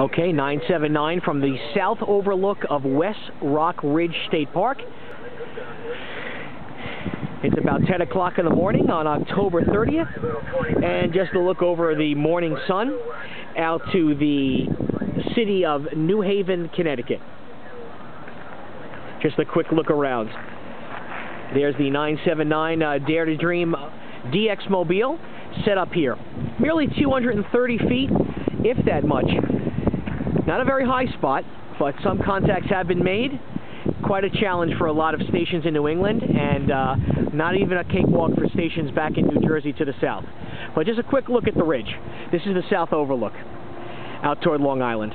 Okay, 979 from the south overlook of West Rock Ridge State Park. It's about 10 o'clock in the morning on October 30th, and just to look over the morning sun out to the city of New Haven, Connecticut. Just a quick look around. There's the 979 uh, Dare to Dream DX Mobile set up here. Merely 230 feet, if that much. Not a very high spot, but some contacts have been made. Quite a challenge for a lot of stations in New England, and uh, not even a cakewalk for stations back in New Jersey to the south. But just a quick look at the ridge. This is the south overlook out toward Long Island.